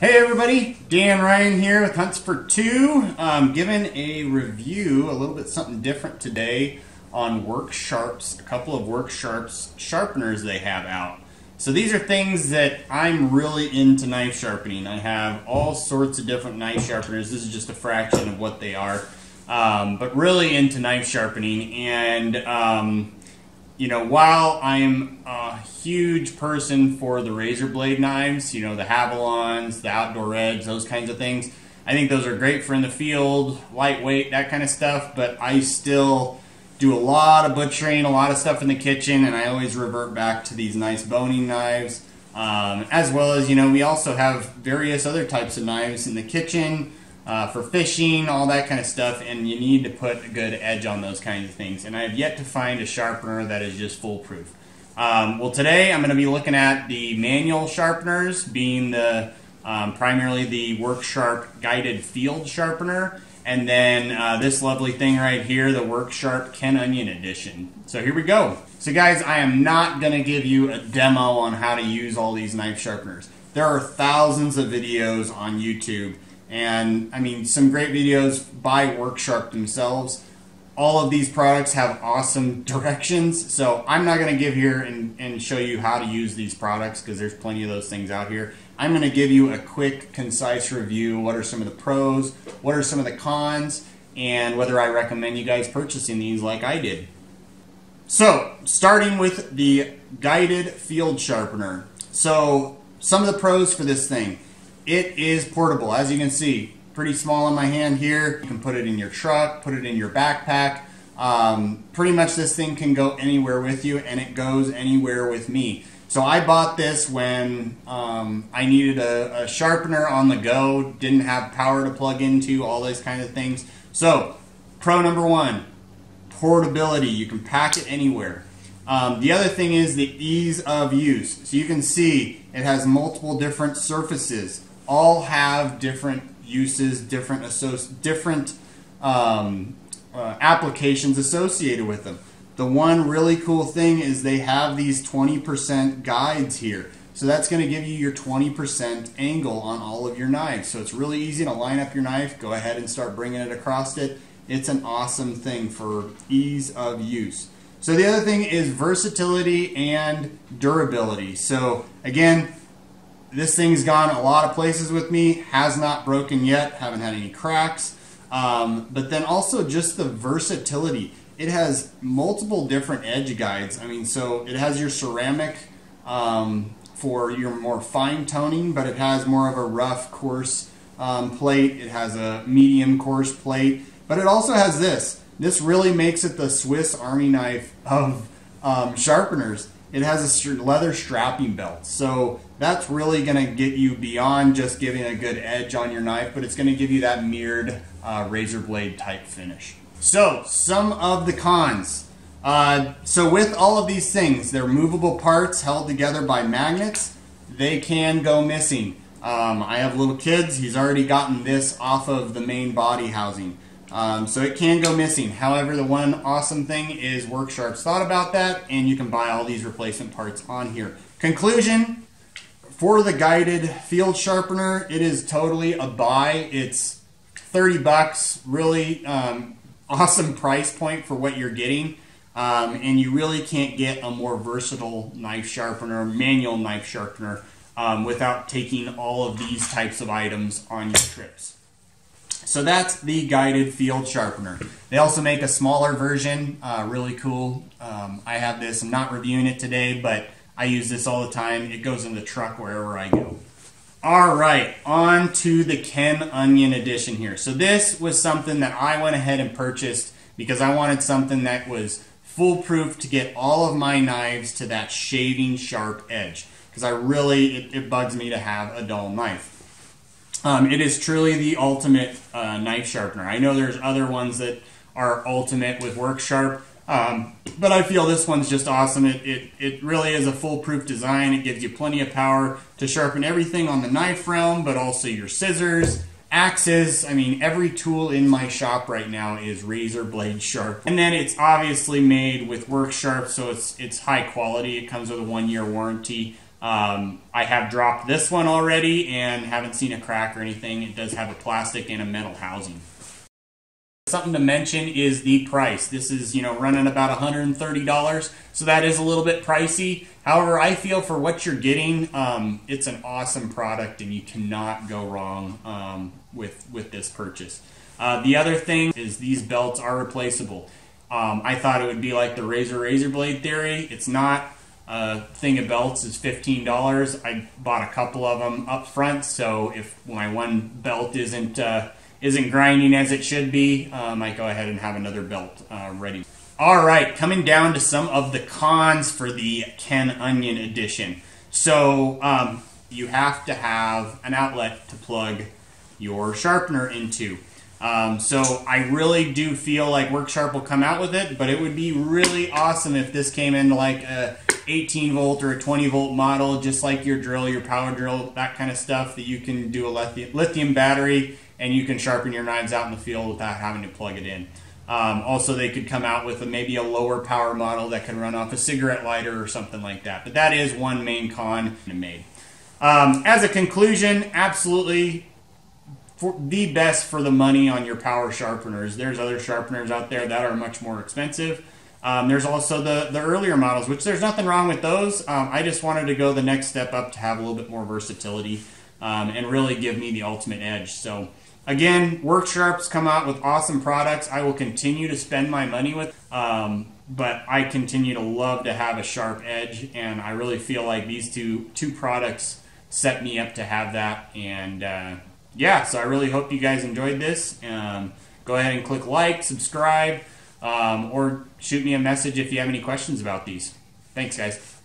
Hey everybody, Dan Ryan here with Hunts for Two. Um, giving a review, a little bit something different today on Work Sharps, a couple of Work Sharps sharpeners they have out. So these are things that I'm really into knife sharpening. I have all sorts of different knife sharpeners. This is just a fraction of what they are. Um, but really into knife sharpening and um, you know, while I'm a huge person for the razor blade knives, you know, the Havalons, the Outdoor Edge, those kinds of things, I think those are great for in the field, lightweight, that kind of stuff, but I still do a lot of butchering, a lot of stuff in the kitchen, and I always revert back to these nice boning knives. Um, as well as, you know, we also have various other types of knives in the kitchen uh, for fishing, all that kind of stuff, and you need to put a good edge on those kinds of things. And I have yet to find a sharpener that is just foolproof. Um, well, today I'm going to be looking at the manual sharpeners, being the um, primarily the Work Sharp guided field sharpener, and then uh, this lovely thing right here, the Work Sharp Ken Onion edition. So here we go. So guys, I am not going to give you a demo on how to use all these knife sharpeners. There are thousands of videos on YouTube and I mean, some great videos by Worksharp themselves. All of these products have awesome directions, so I'm not going to give here and, and show you how to use these products because there's plenty of those things out here. I'm going to give you a quick, concise review. What are some of the pros? What are some of the cons? And whether I recommend you guys purchasing these like I did. So, starting with the guided field sharpener. So, some of the pros for this thing. It is portable, as you can see. Pretty small in my hand here. You can put it in your truck, put it in your backpack. Um, pretty much this thing can go anywhere with you, and it goes anywhere with me. So I bought this when um, I needed a, a, sharpener on the go, didn't have power to plug into, all those kind of things. So, pro number one, portability. You can pack it anywhere. Um, the other thing is the ease of use. So you can see it has multiple different surfaces all have different uses, different associ- different um, uh, applications associated with them. The one really cool thing is they have these 20% guides here. So that's going to give you your 20% angle on all of your knives. So it's really easy to line up your knife, go ahead and start bringing it across it. It's an awesome thing for ease of use. So the other thing is versatility and durability. So again, this thing's gone a lot of places with me, has not broken yet, haven't had any cracks. Um, but then also just the versatility. It has multiple different edge guides. I mean, so it has your ceramic um, for your more fine toning, but it has more of a rough, coarse um, plate. It has a medium, coarse plate, but it also has this. This really makes it the Swiss Army knife of um, sharpeners it has a leather strapping belt. So that's really going to get you beyond just giving a good edge on your knife, but it's going to give you that mirrored uh, razor blade type finish. So some of the cons. Uh, so with all of these things, they're movable parts held together by magnets. They can go missing. Um, I have little kids. He's already gotten this off of the main body housing. Um, so it can go missing. However, the one awesome thing is Worksharp's thought about that, and you can buy all these replacement parts on here. Conclusion, for the guided field sharpener, it is totally a buy. It's 30 bucks, really um, awesome price point for what you're getting. Um, and you really can't get a more versatile knife sharpener, manual knife sharpener, um, without taking all of these types of items on your trips. So that's the guided field sharpener. They also make a smaller version, uh, really cool. Um, I have this, I'm not reviewing it today, but I use this all the time. It goes in the truck wherever I go. All right, on to the Ken Onion edition here. So this was something that I went ahead and purchased because I wanted something that was foolproof to get all of my knives to that shaving sharp edge because I really, it, it bugs me to have a dull knife. Um, it is truly the ultimate uh, knife sharpener. I know there's other ones that are ultimate with work sharp, um, but I feel this one's just awesome. It, it, it really is a foolproof design. It gives you plenty of power to sharpen everything on the knife realm, but also your scissors, axes. I mean, every tool in my shop right now is razor blade sharp. And then it's obviously made with work sharp, so it's, it's high quality. It comes with a one year warranty. Um, I have dropped this one already and haven't seen a crack or anything. It does have a plastic and a metal housing. Something to mention is the price. This is, you know, running about $130, so that is a little bit pricey. However, I feel for what you're getting, um, it's an awesome product and you cannot go wrong um, with, with this purchase. Uh, the other thing is these belts are replaceable. Um, I thought it would be like the razor razor blade theory. It's not. A thing of belts is fifteen dollars. I bought a couple of them up front, so if my one belt isn't uh, isn't grinding as it should be, I might go ahead and have another belt uh, ready. All right, coming down to some of the cons for the Ken Onion edition. So um, you have to have an outlet to plug your sharpener into. Um, so I really do feel like Worksharp will come out with it, but it would be really awesome if this came in like a 18 volt or a 20 volt model, just like your drill, your power drill, that kind of stuff that you can do a lithium battery and you can sharpen your knives out in the field without having to plug it in. Um, also, they could come out with a, maybe a lower power model that can run off a cigarette lighter or something like that. But that is one main con made. Um, as a conclusion, absolutely the best for the money on your power sharpeners. There's other sharpeners out there that are much more expensive. Um, there's also the, the earlier models, which there's nothing wrong with those. Um, I just wanted to go the next step up to have a little bit more versatility um, and really give me the ultimate edge. So again, Worksharps come out with awesome products. I will continue to spend my money with, um, but I continue to love to have a sharp edge, and I really feel like these two two products set me up to have that. And uh, yeah, so I really hope you guys enjoyed this. Um, go ahead and click like, subscribe, um, or shoot me a message if you have any questions about these. Thanks, guys.